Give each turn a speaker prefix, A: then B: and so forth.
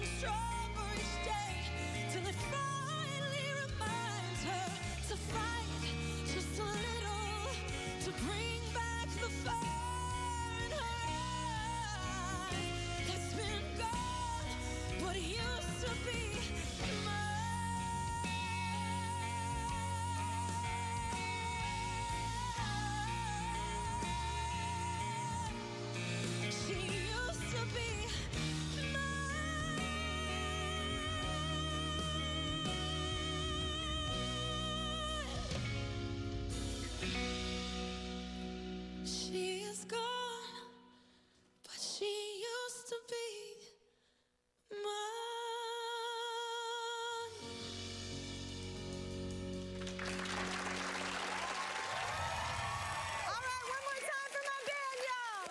A: getting stronger each day. to be mine.
B: All right, one more time for my band, y'all.